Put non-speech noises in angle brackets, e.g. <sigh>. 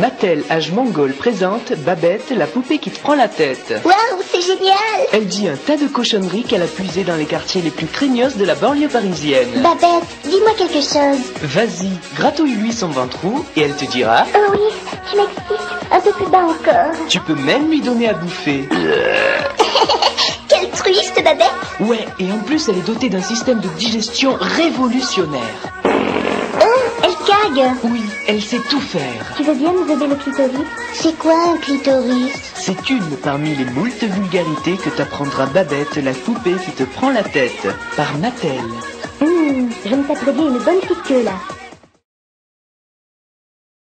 Mattel Age Mongol présente Babette, la poupée qui te prend la tête. Waouh, c'est génial Elle dit un tas de cochonneries qu'elle a puisées dans les quartiers les plus craignos de la banlieue parisienne. Babette, dis-moi quelque chose. Vas-y, gratouille-lui son ventrou et elle te dira. Oh oui, tu m'expliques. Un peu plus bas encore. Tu peux même lui donner à bouffer. <laughs> Quelle truiste, Babette Ouais, et en plus elle est dotée d'un système de digestion révolutionnaire. Oh, elle cague Oui, elle sait tout faire. Tu veux bien nous aider le clitoris C'est quoi un clitoris? C'est une parmi les moultes vulgarités que t'apprendra Babette, la poupée qui te prend la tête, par Mattel. Hum, je me taperais bien une bonne petite queue là.